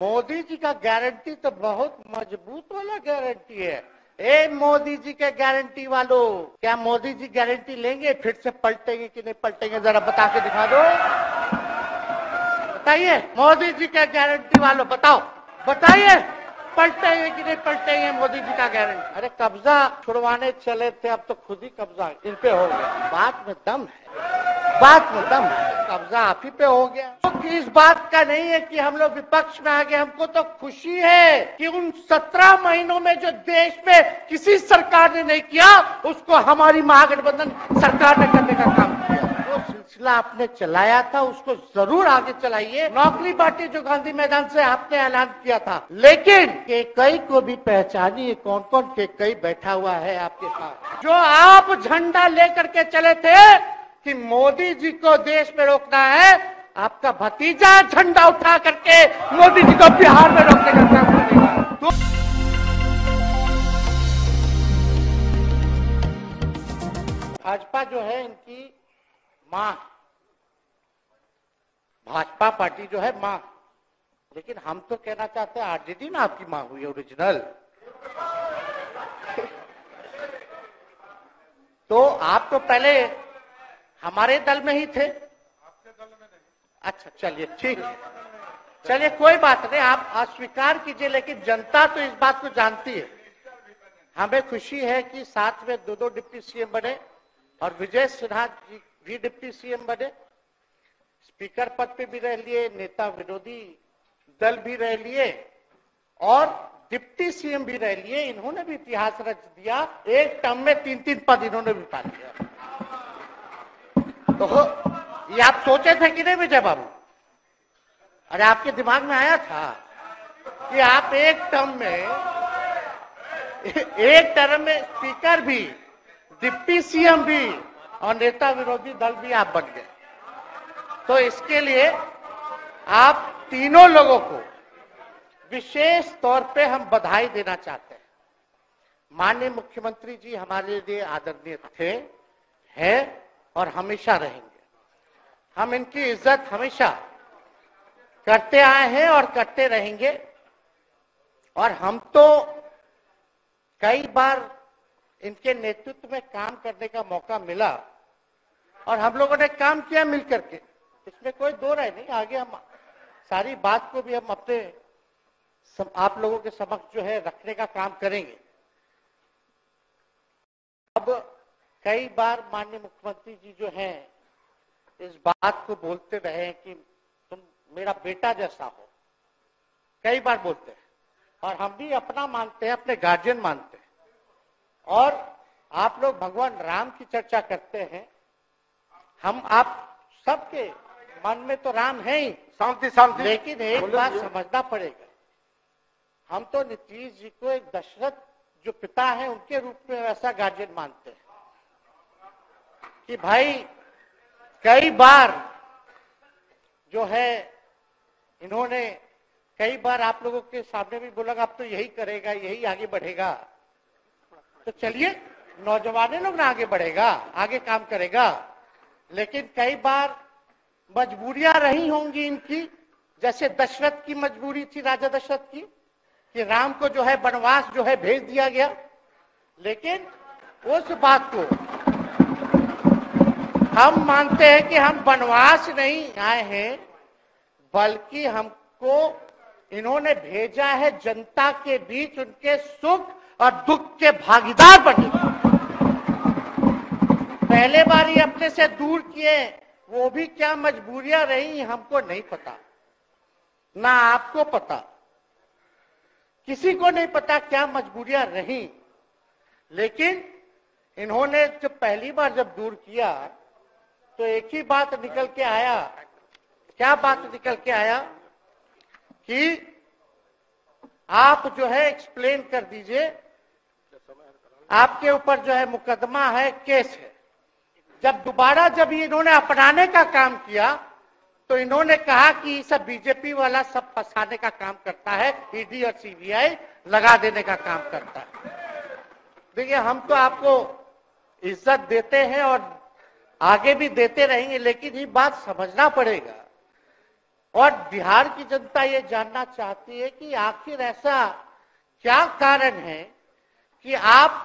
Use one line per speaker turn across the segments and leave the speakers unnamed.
मोदी जी का गारंटी तो बहुत मज़बूत वाला गारंटी है। ए मोदी जी के गारंटी वालों, क्या मोदी जी गारंटी लेंगे? फिर से पलटेंगे कि नहीं पलटेंगे? जरा बता के दिखा दो। बताइए मोदी जी के गारंटी वालों, बताओ। बताइए, पलटेंगे कि नहीं पलटेंगे मोदी जी का गारंटी अरे, कब्जा छुड़वाने चले थे, अब तो खुद ही कब्जा इन पे हो गया। बात में दम है। बात में दम है कब्जा आप ही पे हो गया। तो इस बात का नहीं है कि हम लोग विपक्ष में आ गए हमको तो खुशी है कि उन सत्रह महीनों में जो देश में किसी सरकार ने नहीं किया, उसको हमारी महागठबंधन सरकार ने करने का काम किया। सिलसिला आपने चलाया था, उसको ज़रूर आगे चलाइए। नौकरी बांटी जो गांधी मैदान से आपने ऐलान किया था। लेकिन के कई को भी पहचानिए कौन कौन के कई बैठा हुआ है आपके साथ। जो आप झंडा लेकर के चले थे कि मोदी जी को देश में रोकना है, आपका भतीजा झंडा उठा करके मोदी जी को बिहार में रोकने का काम करेगा तो भाजपा जो है इनकी माँ। भाजपा पार्टी जो है माँ। लेकिन हम तो कहना चाहते हैं आरजेडी ना आपकी माँ हुई ओरिजिनल तो आप तो पहले हमारे दल में ही थे। आपके दल में नहीं अच्छा चलिए, ठीक। है चलिए, कोई बात नहीं, आप अस्वीकार कीजिए, लेकिन जनता तो इस बात को जानती है। हमें खुशी है कि साथ में दो दो डिप्टी सीएम बने और विजय सिन्हा जी भी डिप्टी सीएम बने। स्पीकर पद पे भी रह लिए, नेता विरोधी दल भी रह लिए और डिप्टी सीएम भी रह लिए। इन्होंने भी इतिहास रच दिया। एक टर्म में तीन तीन पद इन्होंने भी पा लिया तो ये आप सोचे थे कि नहीं विजय बाबू? अरे आपके दिमाग में आया था कि आप एक टर्म में, एक टर्म में स्पीकर भी, डिप्टी सीएम भी और नेता विरोधी दल भी आप बन गए। तो इसके लिए आप तीनों लोगों को विशेष तौर पे हम बधाई देना चाहते हैं। माननीय मुख्यमंत्री जी हमारे लिए आदरणीय थे, है और हमेशा रहेंगे। हम इनकी इज़्ज़त हमेशा करते आए हैं और करते रहेंगे। और हम तो कई बार इनके नेतृत्व में काम करने का मौका मिला और हम लोगों ने काम किया मिलकर के। इसमें कोई दो राय नहीं आगे हम सारी बात को भी हम अपने सम, आप लोगों के समक्ष जो है रखने का काम करेंगे। अब कई बार माननीय मुख्यमंत्री जी जो हैं इस बात को बोलते रहे कि तुम मेरा बेटा जैसा हो। कई बार बोलते हैं। और हम भी अपना मानते हैं अपने गार्जियन मानते हैं। और आप लोग भगवान राम की चर्चा करते हैं। हम आप सबके मन में तो राम है ही। शांति शांति। लेकिन एक बात समझना पड़ेगा। हम तो नीतीश जी को एक दशरथ जो पिता है उनके रूप में वैसा गार्जियन मानते हैं। कि भाई, कई बार जो है, इन्होंने कई बार आप लोगों के सामने भी बोला आप तो यही करेगा, यही आगे बढ़ेगा। तो चलिए, नौजवान लोग ना आगे बढ़ेगा, आगे काम करेगा। लेकिन कई बार मजबूरियाँ रही होंगी इनकी, जैसे दशरथ की मजबूरी थी, राजा दशरथ की, कि राम को जो है वनवास जो है भेज दिया गया। लेकिन उस बात को हम मानते हैं कि हम वनवास नहीं आए हैं, बल्कि हमको इन्होंने भेजा है जनता के बीच उनके सुख और दुख के भागीदार बने। पहले बार ये अपने से दूर किए, वो भी क्या मजबूरियाँ रही, हमको नहीं पता। ना आपको पता, किसी को नहीं पता क्या मजबूरियाँ रही। लेकिन इन्होंने जब पहली बार जब दूर किया तो एक ही बात निकल के आया। क्या बात निकल के आया? कि आप जो है एक्सप्लेन कर दीजिए। आपके ऊपर जो है मुकदमा है, केस है। जब दोबारा जब इन्होंने अपनाने का काम किया तो इन्होंने कहा कि सब बीजेपी वाला सब फंसाने का काम करता है ईडी और सीबीआई लगा देने का काम करता है। देखिए, हम तो आपको इज़्ज़त देते हैं और आगे भी देते रहेंगे लेकिन ये बात समझना पड़ेगा। और बिहार की जनता ये जानना चाहती है कि आखिर ऐसा क्या कारण है कि आप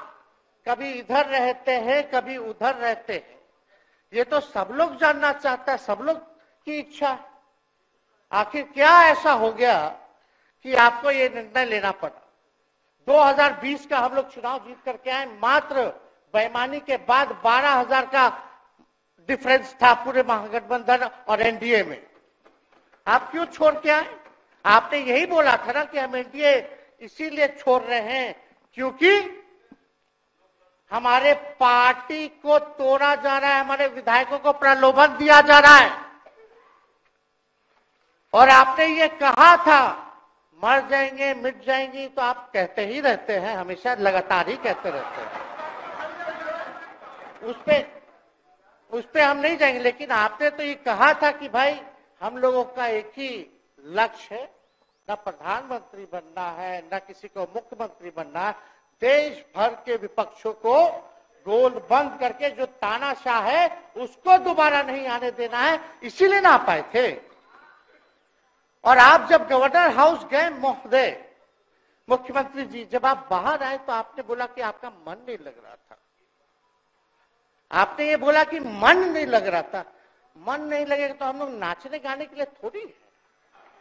कभी इधर रहते हैं कभी उधर रहते हैं? ये तो सब लोग जानना चाहता है सब लोग की इच्छा। है आखिर क्या ऐसा हो गया कि आपको ये निर्णय लेना पड़ा? 2020 का हम लोग चुनाव जीत करके आए मात्र बेमानी के बाद 12,000 का डिफरेंस था पूरे महागठबंधन और एनडीए में। आप क्यों छोड़ के आए? आपने यही बोला था ना कि हम एनडीए इसीलिए छोड़ रहे हैं क्योंकि हमारे पार्टी को तोड़ा जा रहा है, हमारे विधायकों को प्रलोभन दिया जा रहा है। और आपने ये कहा था, मर जाएँगे, मिट जाएँगी तो आप कहते ही रहते हैं, हमेशा लगातार ही कहते रहते हैं। उस पे उस पर हम नहीं जाएँगे, लेकिन आपने तो ये कहा था कि भाई, हम लोगों का एक ही लक्ष्य है, न प्रधानमंत्री बनना है, न किसी को मुख्यमंत्री बनना देश भर के विपक्षों को गोल बंद करके जो तानाशाह है, उसको दोबारा नहीं आने देना है, इसीलिए ना पाए थे। और आप जब गवर्नर हाउस गए, महोदय, मुख्यमंत्री जी, जब आप बाहर आए तो आपने बोला कि आपका मन नहीं लग रहा था। आपने ये बोला कि मन नहीं लग रहा था। मन नहीं लगेगा तो हम लोग नाचने गाने के लिए थोड़ी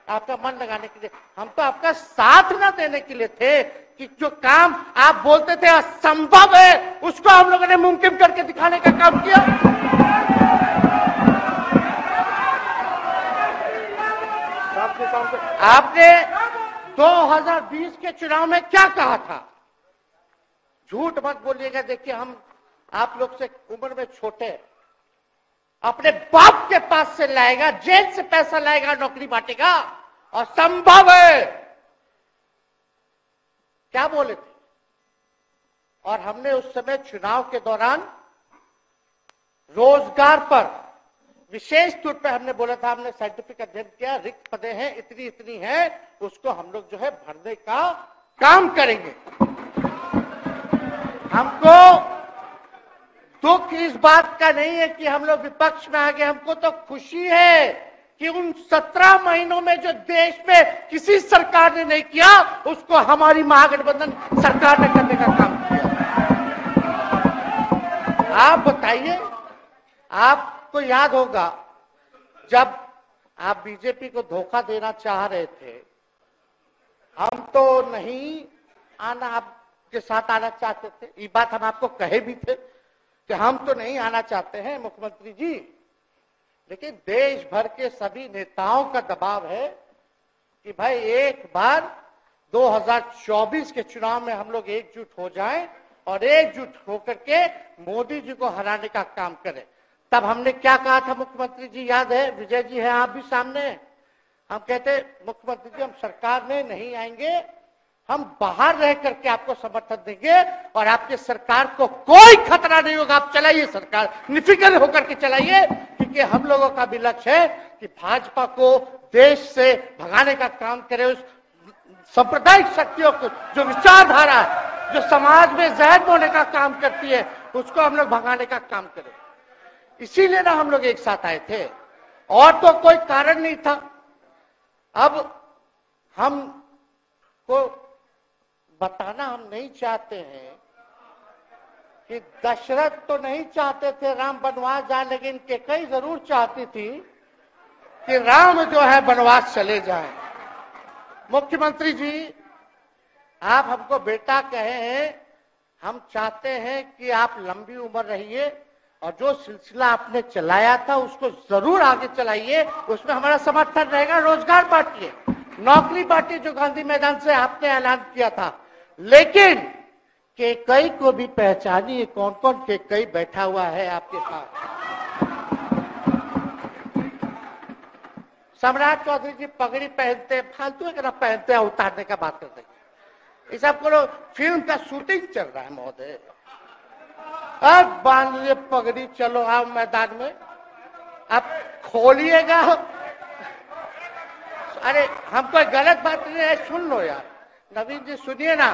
आपका मन लगाने के लिए, हम तो आपका साथ ना देने के लिए थे कि जो काम आप बोलते थे असंभव है, उसको हम लोगों ने मुमकिन करके दिखाने का काम किया। आपने 2020 के चुनाव में क्या कहा था? झूठ मत बोलिएगा, देखिए हम आप लोग से उम्र में छोटे अपने बाप के पास से लाएगा, जेल से पैसा लाएगा, नौकरी बांटेगा। और संभव है। क्या बोले थे? और हमने उस समय चुनाव के दौरान रोज़गार पर, विशेष तौर पे हमने बोला था, हमने साइंटिफिक अध्ययन किया, रिक्त पदे हैं, इतनी इतनी है, उसको हम लोग जो है भरने का काम करेंगे। हमको दुख इस बात का नहीं है कि हम लोग विपक्ष में आ गए, हमको तो खुशी है कि उन सत्रह महीनों में जो देश में किसी सरकार ने नहीं किया, उसको हमारी महागठबंधन सरकार ने करने का काम किया। आप बताइए, आपको याद होगा, जब आप बीजेपी को धोखा देना चाह रहे थे, हम तो नहीं आना आपके साथ आना चाहते थे, ये बात हम आपको कहे भी थे। कि हम तो नहीं आना चाहते हैं मुख्यमंत्री जी, लेकिन देश भर के सभी नेताओं का दबाव है कि भाई एक बार 2024 के चुनाव में हम लोग एकजुट हो जाएँ और एकजुट होकर के मोदी जी को हराने का काम करें। तब हमने क्या कहा था मुख्यमंत्री जी? याद है? विजय जी है आप भी सामने। हम कहते, मुख्यमंत्री जी, हम सरकार में नहीं आएँगे हम बाहर रह करके आपको समर्थन देंगे और आपके सरकार को कोई खतरा नहीं होगा। आप चलाइए सरकार। निफिकर होकर के चलाइए, क्योंकि हम लोगों का भी लक्ष्य है कि भाजपा को देश से भगाने का काम करे, उस सांप्रदायिक शक्तियों को, जो विचारधारा है, जो समाज में जहर बोने का काम करती है, उसको हम लोग भगाने का काम करें। इसीलिए ना हम लोग एक साथ आए थे। और तो कोई कारण नहीं था। अब हम को बताना हम नहीं चाहते हैं कि दशरथ तो नहीं चाहते थे राम बनवास जाए, लेकिन कई ज़रूर चाहती थी कि राम जो है बनवास चले जाए। मुख्यमंत्री जी, आप हमको बेटा कहे हैं, हम चाहते हैं कि आप लंबी उम्र रहिए और जो सिलसिला आपने चलाया था उसको ज़रूर आगे चलाइए, उसमें हमारा समर्थन रहेगा, रोज़गार बांटिए। नौकरी बांटिए जो गांधी मैदान से आपने ऐलान किया था। लेकिन के कई को भी पहचानिए कौन कौन के कई बैठा हुआ है आपके साथ। सम्राट चौधरी जी पगड़ी पहनते हैं, फालतू एक पहनते हैं, उतारने का बात करते हैं ये सब करो फ़िल्म का शूटिंग चल रहा है, महोदय। अब बाँध लिए पगड़ी, चलो आओ मैदान में। आप खोलिएगा। अरे हम कोई गलत बात नहीं है, सुन लो यार। नवीन जी सुनिए ना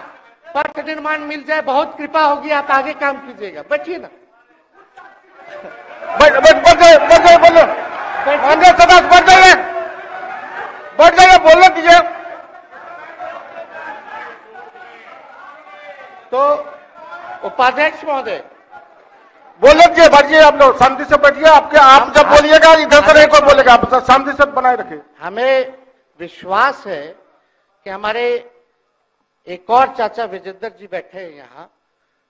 पथ निर्माण मिल जाए बहुत कृपा होगी आप आगे काम कीजिएगा। बैठिए ना।
बैठ जाइए बोलने दीजिए।
तो उपाध्यक्ष महोदय।
बोलो दीजिए बैठिए आप लोग शांति से बैठिए। आपके आप जब बोलिएगा इधर से नहीं कोई बोलेगा आप शांति से बनाए रखिए।
हमें विश्वास है कि हमारे एक और चाचा विजेंद्र जी बैठे हैं यहाँ।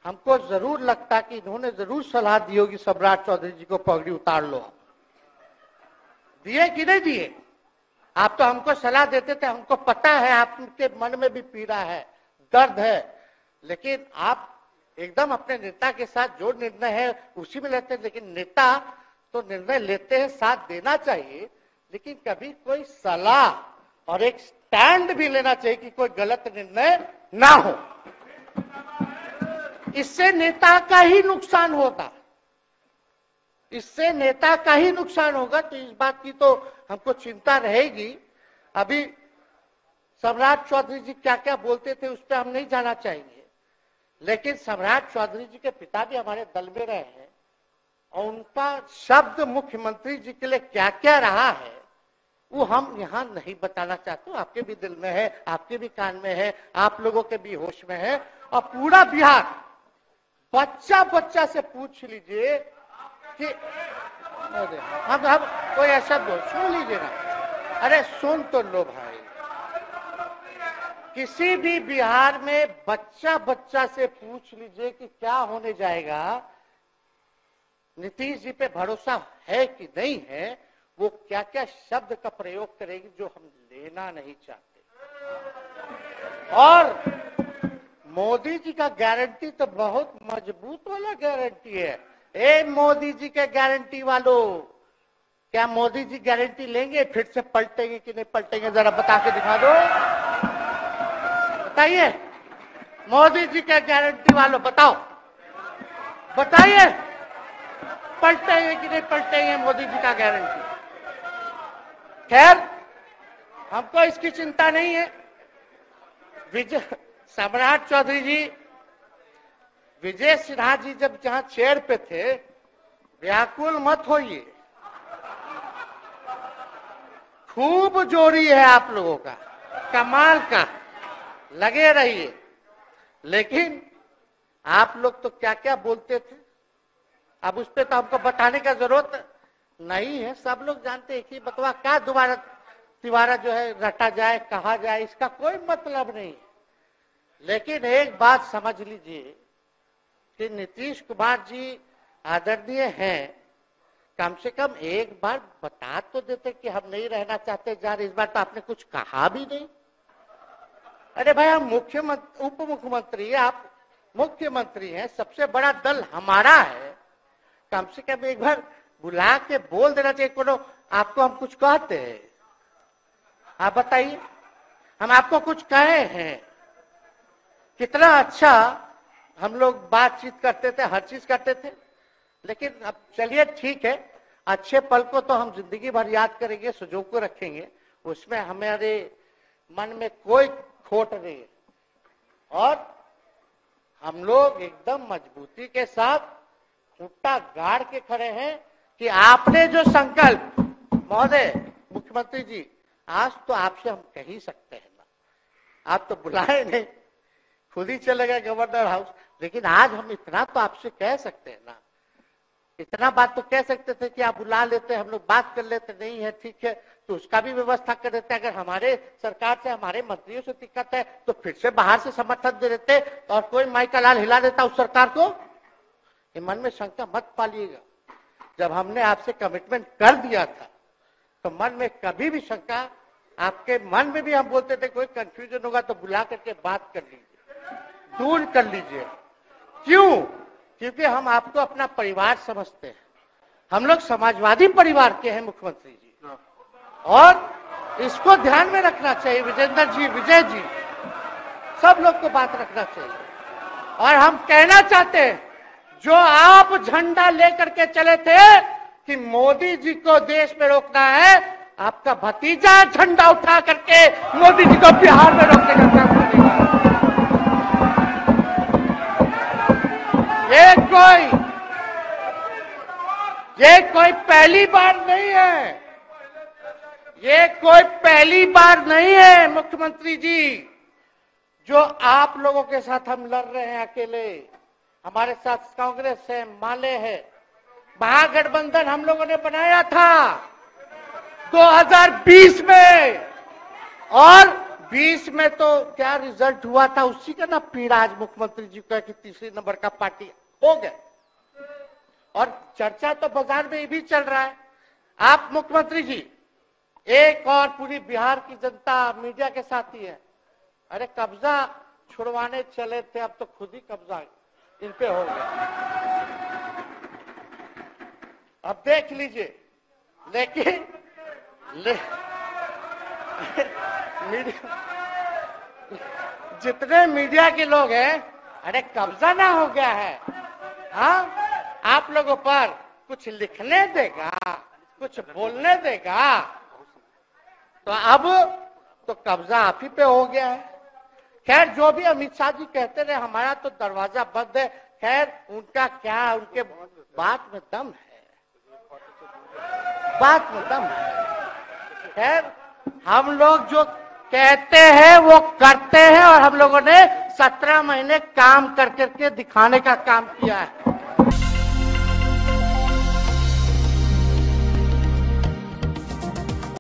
हमको ज़रूर लगता कि इन्होंने ज़रूर सलाह दी होगी सम्राट चौधरी जी को पगड़ी उतार लो। दिए कि नहीं दिए? आप तो हमको सलाह देते थे, हमको पता है, आपके मन में भी पीड़ा है, दर्द है। लेकिन आप एकदम अपने नेता के साथ जो निर्णय है, उसी में लेते हैं। लेकिन नेता तो निर्णय लेते हैं, साथ देना चाहिए, लेकिन कभी कोई सलाह और एक स्टैंड भी लेना चाहिए कि कोई गलत निर्णय ना हो। इससे नेता का ही नुकसान होगा। इससे नेता का ही नुकसान होगा तो इस बात की तो हमको चिंता रहेगी। अभी सम्राट चौधरी जी क्या क्या बोलते थे उस पर हम नहीं जाना चाहेंगे। लेकिन सम्राट चौधरी जी के पिता भी हमारे दल में रहे हैं, और उनका शब्द मुख्यमंत्री जी के लिए क्या क्या रहा है वो हम यहाँ नहीं बताना चाहते आपके भी दिल में है, आपके भी कान में है, आप लोगों के भी होश में है। और पूरा बिहार बच्चा बच्चा से पूछ लीजिए कि हम हम कोई ऐसा बोल सुन लीजिए ना। अरे, सुन तो लो भाई। किसी भी बिहार में बच्चा बच्चा से पूछ लीजिए कि क्या होने जाएगा। नीतीश जी पे भरोसा है कि नहीं है? वो क्या क्या शब्द का प्रयोग करेगी जो हम लेना नहीं चाहते। और मोदी जी का गारंटी तो बहुत मज़बूत वाला गारंटी है। ए, मोदी जी के गारंटी वालों, क्या मोदी जी गारंटी लेंगे, फिर से पलटेंगे कि नहीं पलटेंगे, जरा बता के दिखा दो। बताइए, मोदी जी के गारंटी वालों, बताओ। बताइए, पलटेंगे कि नहीं पलटेंगे मोदी जी का गारंटी खैर, हमको इसकी चिंता नहीं है। विजय सम्राट चौधरी जी, विजय सिन्हा जी जब जहाँ चेयर पे थे, व्याकुल मत होइए। खूब जोड़ी है आप लोगों का, कमाल का, लगे रहिए। लेकिन आप लोग तो क्या क्या बोलते थे? अब उस पर तो हमको बताने का ज़रूरत नहीं है, सब लोग जानते हैं कि बकवा क्या दोबारा, तिवारा जो है, रटा जाए, कहा जाए, इसका कोई मतलब नहीं। लेकिन एक बात समझ लीजिए कि नीतीश कुमार जी आदरणीय हैं। कम से कम एक बार बता तो देते कि हम नहीं रहना चाहते रहे, इस बार तो आपने कुछ कहा भी नहीं। अरे भाई हम मुख्यमंत्री उप मुख्यमंत्री आप मुख्यमंत्री हैं, सबसे बड़ा दल हमारा है। कम से कम एक बार बुला के बोल देना चाहिए कोनो, आपको हम कुछ कहते हैं। आप बताइए, हम आपको कुछ कहे हैं। कितना अच्छा हम लोग बातचीत करते थे, हर चीज़ करते थे। लेकिन अब चलिए ठीक है, अच्छे पल को तो हम ज़िंदगी भर याद करेंगे, सुजोग को रखेंगे। उसमें हमारे मन में कोई खोट नहीं है। और हम लोग एकदम मजबूती के साथ खुट्टा गाड़ के खड़े हैं। कि आपने जो संकल्प, महोदय, मुख्यमंत्री जी, आज तो आपसे हम कह ही सकते हैं ना। आप तो बुलाए नहीं। खुद ही चले गए गवर्नर हाउस। लेकिन आज हम इतना तो आपसे कह सकते हैं ना। इतना बात तो कह सकते थे कि आप बुला लेते, हम लोग बात कर लेते, नहीं है, ठीक है तो उसका भी व्यवस्था कर देते। अगर हमारे सरकार से, हमारे मंत्रियों से दिक्कत है तो फिर से बाहर से समर्थन दे देते और कोई माई का लाल हिला देता उस सरकार को। मन में शंका मत पालिएगा। जब हमने आपसे कमिटमेंट कर दिया था तो मन में कभी भी शंका आपके मन में भी हम बोलते थे कोई कंफ्यूजन होगा तो बुला करके बात कर लीजिए दूर कर लीजिए। क्यों? क्योंकि हम आपको अपना परिवार समझते हैं। हम लोग समाजवादी परिवार के हैं मुख्यमंत्री जी। और इसको ध्यान में रखना चाहिए विजेंद्र जी विजय जी सब लोग को बात रखना चाहिए। और हम कहना चाहते हैं जो आप झंडा लेकर के चले थे कि मोदी जी को देश में रोकना है, आपका भतीजा झंडा उठा करके मोदी जी को बिहार में रोकने का काम करेगा ये कोई ये कोई पहली बार नहीं है। ये कोई पहली बार नहीं है, मुख्यमंत्री जी, जो आप लोगों के साथ हम लड़ रहे हैं अकेले। हमारे साथ कांग्रेस है, माले है। महागठबंधन हम लोगों ने बनाया था 2020 में। और 20 में तो क्या रिज़ल्ट हुआ था? उसी का ना पीड़ा आज मुख्यमंत्री जी का कि तीसरी नंबर का पार्टी हो गया। और चर्चा तो बाज़ार में भी चल रहा है। आप मुख्यमंत्री जी, एक और पूरी बिहार की जनता मीडिया के साथ ही। है अरे कब्जा छुड़वाने चले थे, अब तो खुद ही कब्जा इन पे हो गया अब देख लीजिए लेकिन ले, मीडिया जितने मीडिया के लोग हैं अरे कब्जा ना हो गया है। हाँ आप लोगों पर कुछ लिखने देगा कुछ बोलने देगा। तो अब तो कब्जा आप ही पे हो गया है। खैर, जो भी अमित शाह जी कहते रहे, हमारा तो दरवाज़ा बंद है। खैर, उनका क्या, उनके बात में दम है। बात में दम है। खैर, हम लोग जो कहते हैं, वो करते हैं, और हम लोगों ने सत्रह महीने काम कर करके दिखाने का काम किया है।